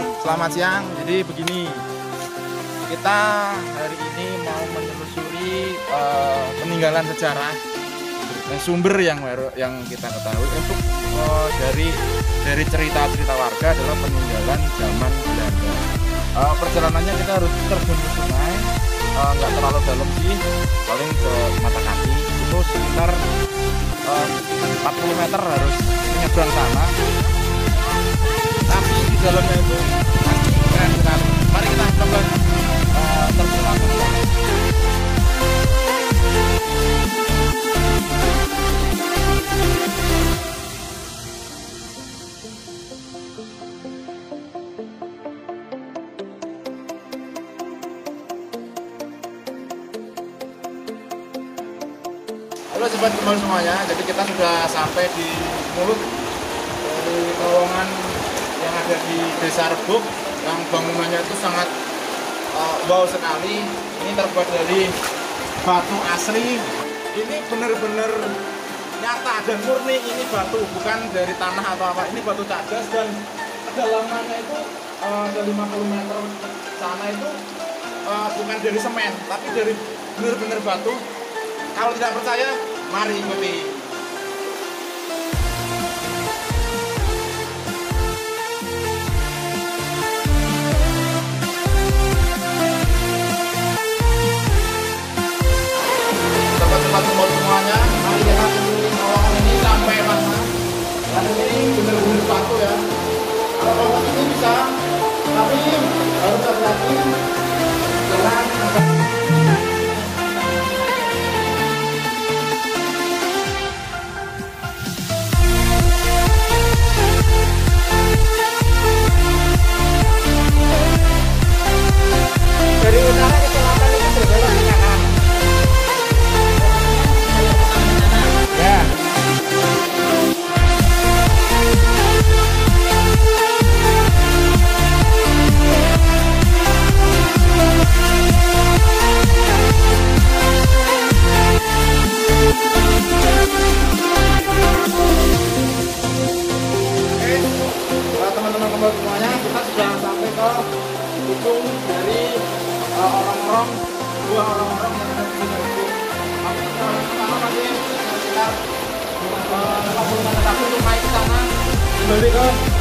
selamat siang. Jadi begini, kita hari ini mau menelusuri uh, peninggalan sejarah dan sumber yang yang kita ketahui untuk uh, dari dari cerita-cerita warga adalah peninggalan zaman Belanda. Uh, perjalanannya kita harus terjun ke sungai, nggak uh, terlalu dalam sih, paling ke mata kaki itu sekitar uh, 40 meter harus menyeberang sana tapi di dalamnya Halo sobat kembali semuanya, jadi kita sudah sampai di mulut dari terowongan yang ada di Desa Rebuk yang bangunannya itu sangat uh, wow sekali. Ini terbuat dari batu asli. Ini benar-benar nyata dan murni ini batu, bukan dari tanah atau apa. Ini batu cadas dan kedalamannya itu uh, ada 50 meter sana itu uh, bukan dari semen, tapi dari benar-benar batu. Kalau tidak percaya, mari ikuti. teman-teman semuanya ujung dari orang-orang dua orang-orang yang ada di sini tapi pertama masih sekitar lima puluh meter lagi untuk naik ke sana kembali ke